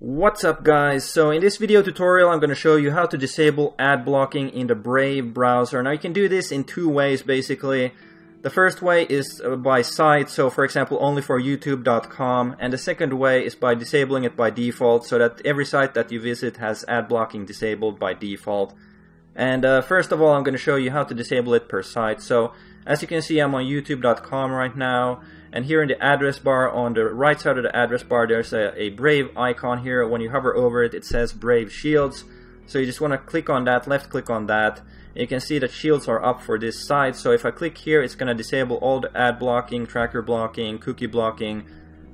What's up guys? So in this video tutorial I'm going to show you how to disable ad blocking in the Brave browser. Now you can do this in two ways basically. The first way is uh, by site, so for example only for youtube.com and the second way is by disabling it by default so that every site that you visit has ad blocking disabled by default. And uh, first of all I'm going to show you how to disable it per site. So as you can see I'm on youtube.com right now and here in the address bar on the right side of the address bar there's a, a Brave icon here. When you hover over it it says Brave Shields. So you just want to click on that, left click on that. You can see that shields are up for this site. So if I click here it's going to disable all the ad blocking, tracker blocking, cookie blocking,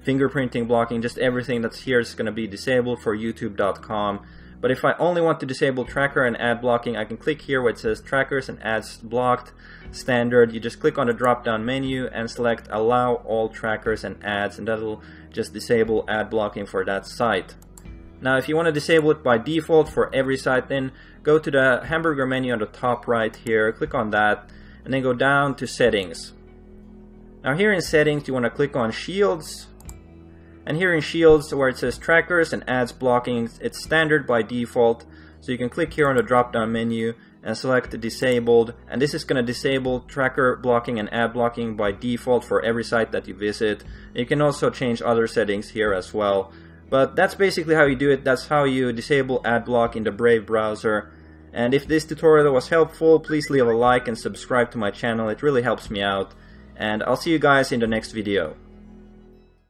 fingerprinting blocking, just everything that's here is going to be disabled for youtube.com. But if I only want to disable tracker and ad blocking, I can click here where it says trackers and ads blocked standard. You just click on the drop down menu and select allow all trackers and ads and that'll just disable ad blocking for that site. Now if you want to disable it by default for every site then go to the hamburger menu on the top right here, click on that and then go down to settings. Now here in settings you want to click on shields and here in Shields, where it says Trackers and Ads Blocking, it's standard by default. So you can click here on the drop-down menu and select Disabled. And this is going to disable tracker blocking and ad blocking by default for every site that you visit. You can also change other settings here as well. But that's basically how you do it. That's how you disable ad block in the Brave browser. And if this tutorial was helpful, please leave a like and subscribe to my channel. It really helps me out. And I'll see you guys in the next video.